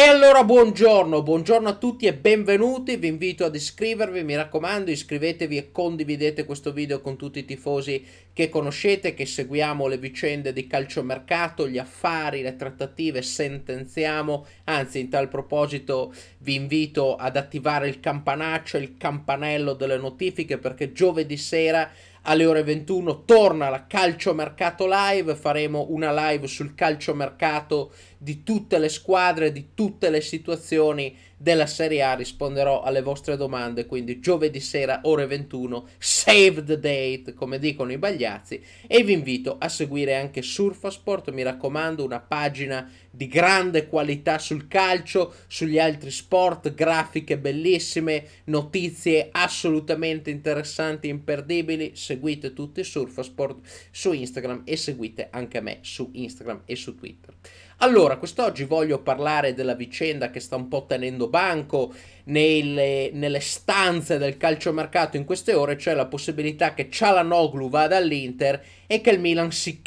E allora buongiorno, buongiorno a tutti e benvenuti, vi invito ad iscrivervi, mi raccomando iscrivetevi e condividete questo video con tutti i tifosi che conoscete, che seguiamo le vicende di calciomercato, gli affari, le trattative, sentenziamo, anzi in tal proposito vi invito ad attivare il campanaccio, il campanello delle notifiche perché giovedì sera alle ore 21 torna la calciomercato live, faremo una live sul calciomercato di tutte le squadre, di tutte le situazioni della Serie A, risponderò alle vostre domande, quindi giovedì sera ore 21, save the date, come dicono i bagliazzi, e vi invito a seguire anche Surfasport, mi raccomando, una pagina di grande qualità sul calcio, sugli altri sport, grafiche bellissime, notizie assolutamente interessanti, imperdibili, seguite tutti Surfasport su Instagram e seguite anche me su Instagram e su Twitter. Allora, quest'oggi voglio parlare della vicenda che sta un po' tenendo banco nelle, nelle stanze del calciomercato in queste ore, cioè la possibilità che Cialanoglu vada all'Inter e che il Milan si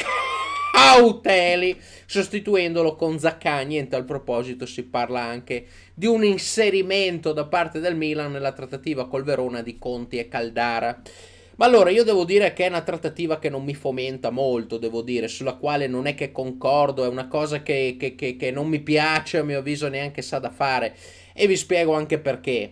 cauteli sostituendolo con Zaccagni. E a proposito si parla anche di un inserimento da parte del Milan nella trattativa col Verona di Conti e Caldara. Ma allora io devo dire che è una trattativa che non mi fomenta molto, devo dire, sulla quale non è che concordo, è una cosa che, che, che, che non mi piace, a mio avviso neanche sa da fare. E vi spiego anche perché.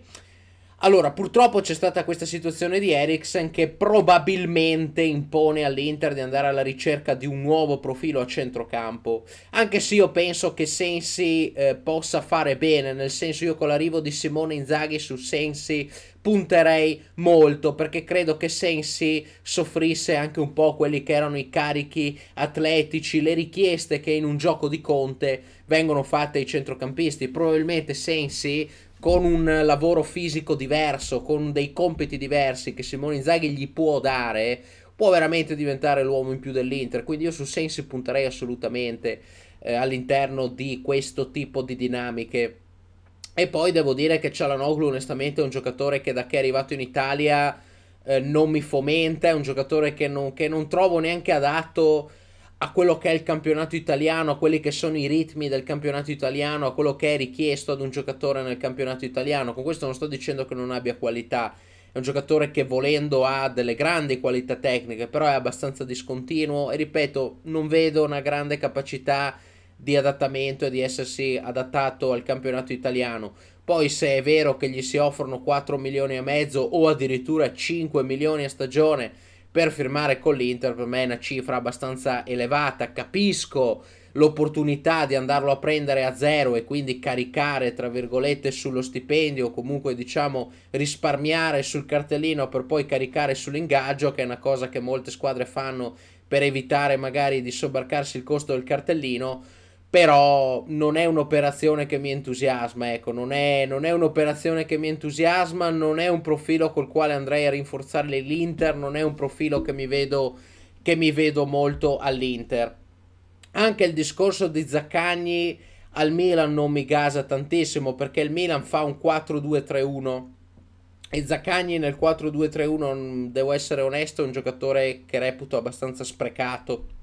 Allora, purtroppo c'è stata questa situazione di Eriksen che probabilmente impone all'Inter di andare alla ricerca di un nuovo profilo a centrocampo. Anche se io penso che Sensi eh, possa fare bene, nel senso io con l'arrivo di Simone Inzaghi su Sensi punterei molto perché credo che Sensi soffrisse anche un po' quelli che erano i carichi atletici, le richieste che in un gioco di Conte vengono fatte ai centrocampisti. Probabilmente Sensi con un lavoro fisico diverso, con dei compiti diversi che Simone Inzaghi gli può dare, può veramente diventare l'uomo in più dell'Inter. Quindi io su Sensi punterei assolutamente eh, all'interno di questo tipo di dinamiche. E poi devo dire che Cialanoglu onestamente è un giocatore che da che è arrivato in Italia eh, non mi fomenta, è un giocatore che non, che non trovo neanche adatto a quello che è il campionato italiano, a quelli che sono i ritmi del campionato italiano, a quello che è richiesto ad un giocatore nel campionato italiano. Con questo non sto dicendo che non abbia qualità, è un giocatore che volendo ha delle grandi qualità tecniche, però è abbastanza discontinuo e ripeto, non vedo una grande capacità di adattamento e di essersi adattato al campionato italiano. Poi se è vero che gli si offrono 4 milioni e mezzo o addirittura 5 milioni a stagione, per firmare con l'Inter per me è una cifra abbastanza elevata. Capisco l'opportunità di andarlo a prendere a zero e quindi caricare tra virgolette sullo stipendio o comunque diciamo risparmiare sul cartellino per poi caricare sull'ingaggio che è una cosa che molte squadre fanno per evitare magari di sobbarcarsi il costo del cartellino però non è un'operazione che mi entusiasma, ecco, non è, non è, un'operazione che mi entusiasma, non è un profilo col quale andrei a rinforzare l'Inter, non è un profilo che mi vedo, che mi vedo molto all'Inter. Anche il discorso di Zaccagni al Milan non mi gasa tantissimo perché il Milan fa un 4-2-3-1 e Zaccagni nel 4-2-3-1, devo essere onesto, è un giocatore che reputo abbastanza sprecato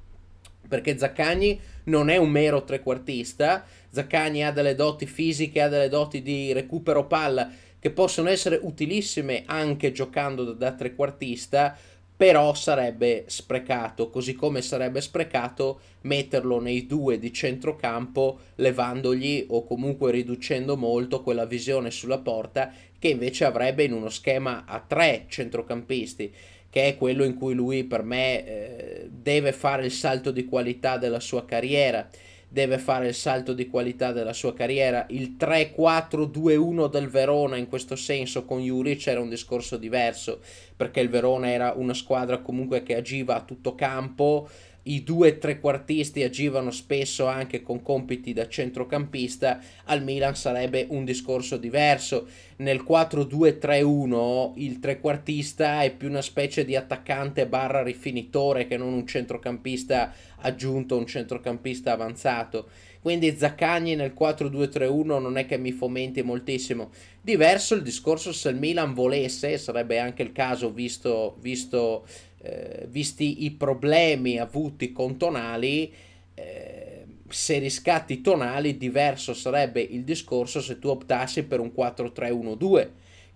perché Zaccagni non è un mero trequartista, Zaccagni ha delle doti fisiche, ha delle doti di recupero palla che possono essere utilissime anche giocando da, da trequartista, però sarebbe sprecato, così come sarebbe sprecato metterlo nei due di centrocampo, levandogli o comunque riducendo molto quella visione sulla porta che invece avrebbe in uno schema a tre centrocampisti che è quello in cui lui per me eh, deve fare il salto di qualità della sua carriera deve fare il salto di qualità della sua carriera. Il 3-4-2-1 del Verona in questo senso con Juric era un discorso diverso perché il Verona era una squadra comunque che agiva a tutto campo i due trequartisti agivano spesso anche con compiti da centrocampista, al Milan sarebbe un discorso diverso. Nel 4-2-3-1 il trequartista è più una specie di attaccante barra rifinitore che non un centrocampista aggiunto, un centrocampista avanzato. Quindi Zaccagni nel 4-2-3-1 non è che mi fomenti moltissimo. Diverso il discorso se il Milan volesse, sarebbe anche il caso visto, visto eh, visti i problemi avuti con Tonali, eh, se riscatti tonali, diverso sarebbe il discorso se tu optassi per un 4-3-1-2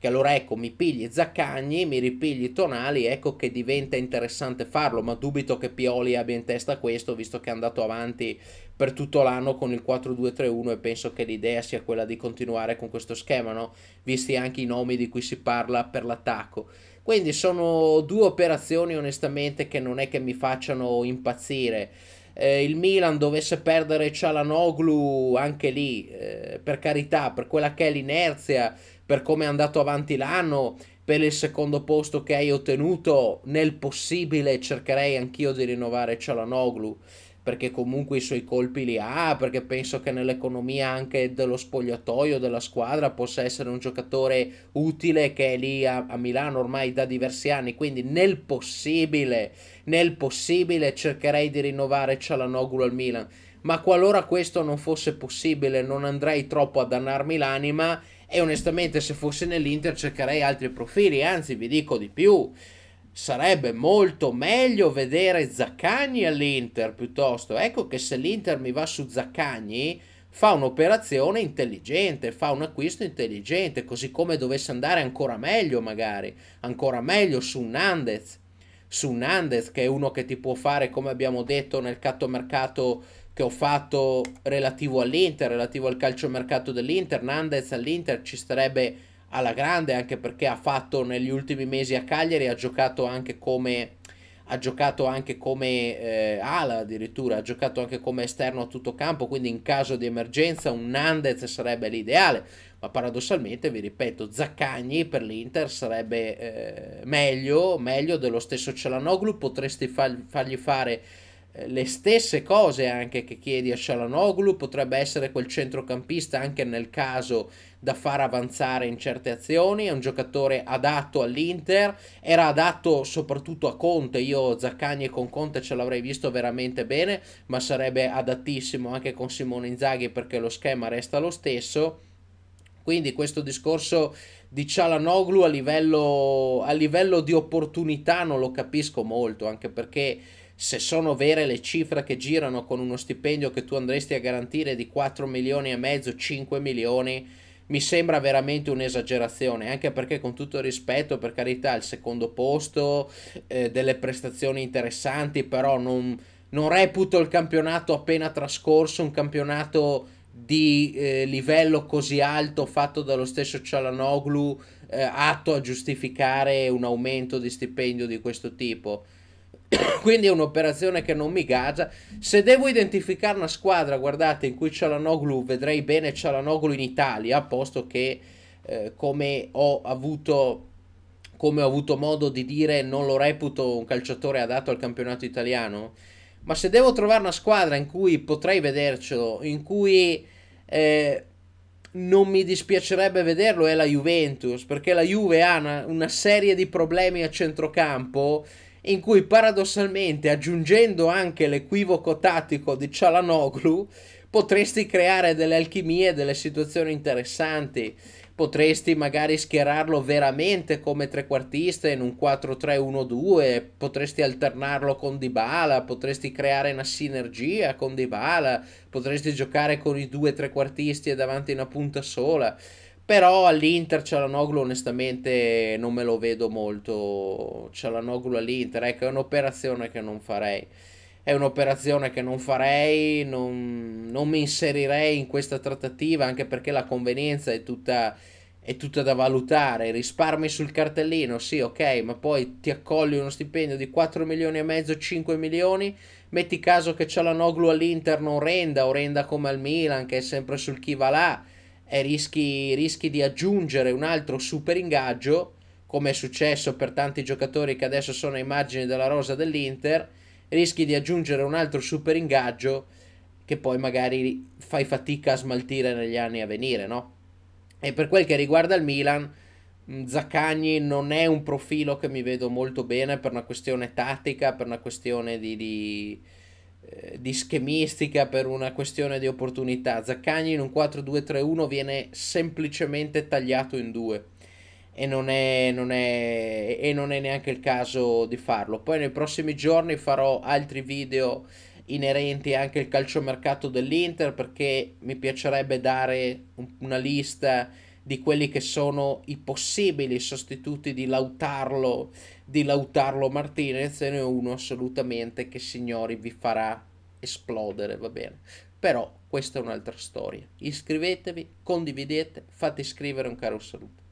che allora ecco mi pigli Zaccagni, mi ripigli Tonali, ecco che diventa interessante farlo, ma dubito che Pioli abbia in testa questo, visto che è andato avanti per tutto l'anno con il 4-2-3-1 e penso che l'idea sia quella di continuare con questo schema, no? visti anche i nomi di cui si parla per l'attacco. Quindi sono due operazioni onestamente che non è che mi facciano impazzire. Eh, il Milan dovesse perdere Cialanoglu anche lì, eh, per carità, per quella che è l'inerzia, per come è andato avanti l'anno, per il secondo posto che hai ottenuto, nel possibile cercherei anch'io di rinnovare Cialanoglu perché comunque i suoi colpi li ha, perché penso che nell'economia anche dello spogliatoio, della squadra, possa essere un giocatore utile che è lì a, a Milano ormai da diversi anni, quindi nel possibile, nel possibile cercherei di rinnovare Cialanoglu al Milan, ma qualora questo non fosse possibile non andrei troppo a dannarmi l'anima e onestamente se fosse nell'Inter cercherei altri profili, anzi vi dico di più, sarebbe molto meglio vedere Zaccagni all'Inter piuttosto. Ecco che se l'Inter mi va su Zaccagni fa un'operazione intelligente, fa un acquisto intelligente, così come dovesse andare ancora meglio magari, ancora meglio su Nandez, su Nandez che è uno che ti può fare come abbiamo detto nel catto mercato che ho fatto relativo all'Inter, relativo al calciomercato dell'Inter, Nandez all'Inter ci starebbe alla grande anche perché ha fatto negli ultimi mesi a Cagliari, ha giocato anche come ha giocato anche come eh, ala addirittura, ha giocato anche come esterno a tutto campo, quindi in caso di emergenza un Nandez sarebbe l'ideale, ma paradossalmente vi ripeto, Zaccagni per l'Inter sarebbe eh, meglio, meglio dello stesso Cialanoglu, potresti far, fargli fare le stesse cose anche che chiedi a Shalanoglu, potrebbe essere quel centrocampista anche nel caso da far avanzare in certe azioni, è un giocatore adatto all'Inter, era adatto soprattutto a Conte, io Zaccagni con Conte ce l'avrei visto veramente bene, ma sarebbe adattissimo anche con Simone Inzaghi perché lo schema resta lo stesso. Quindi questo discorso di Cialanoglu a livello, a livello di opportunità non lo capisco molto, anche perché se sono vere le cifre che girano con uno stipendio che tu andresti a garantire di 4 milioni e mezzo, 5 milioni, mi sembra veramente un'esagerazione, anche perché con tutto il rispetto, per carità, il secondo posto, eh, delle prestazioni interessanti, però non, non, reputo il campionato appena trascorso un campionato di eh, livello così alto fatto dallo stesso Cialanoglu eh, atto a giustificare un aumento di stipendio di questo tipo. Quindi è un'operazione che non mi gasa. Se devo identificare una squadra, guardate, in cui Cialanoglu, vedrei bene Cialanoglu in Italia, posto che eh, come ho avuto come ho avuto modo di dire, non lo reputo un calciatore adatto al campionato italiano. Ma se devo trovare una squadra in cui potrei vedercelo, in cui eh, non mi dispiacerebbe vederlo, è la Juventus, perché la Juve ha una, una serie di problemi a centrocampo in cui paradossalmente aggiungendo anche l'equivoco tattico di Cialanoglu potresti creare delle alchimie, delle situazioni interessanti. Potresti magari schierarlo veramente come trequartista in un 4-3-1-2, potresti alternarlo con Dybala, potresti creare una sinergia con Dybala, potresti giocare con i due trequartisti e davanti una punta sola. Però all'Inter Cialanoglu onestamente non me lo vedo molto. Cialanoglu all'Inter, ecco, è un'operazione che non farei. È un'operazione che non farei, non, non mi inserirei in questa trattativa anche perché la convenienza è tutta, è tutta da valutare. Risparmi sul cartellino, sì, ok, ma poi ti accogli uno stipendio di 4 milioni e mezzo, 5 milioni. Metti caso che Cialanoglu all'Inter non renda o renda come al Milan, che è sempre sul chi va là e rischi, rischi di aggiungere un altro super ingaggio, come è successo per tanti giocatori che adesso sono ai margini della rosa dell'Inter, rischi di aggiungere un altro super ingaggio che poi magari fai fatica a smaltire negli anni a venire, no? E per quel che riguarda il Milan, Zaccagni non è un profilo che mi vedo molto bene per una questione tattica, per una questione di, di eh, di schemistica per una questione di opportunità. Zaccagni in un 4-2-3-1 viene semplicemente tagliato in due e non, è, non è, e non è neanche il caso di farlo. Poi nei prossimi giorni farò altri video inerenti anche al calciomercato dell'Inter perché mi piacerebbe dare una lista di quelli che sono i possibili sostituti di Lautarlo, di Lautarlo Martinez e ne ho uno assolutamente che signori vi farà esplodere, va bene. Però questa è un'altra storia. Iscrivetevi, condividete, fate iscrivere un caro saluto.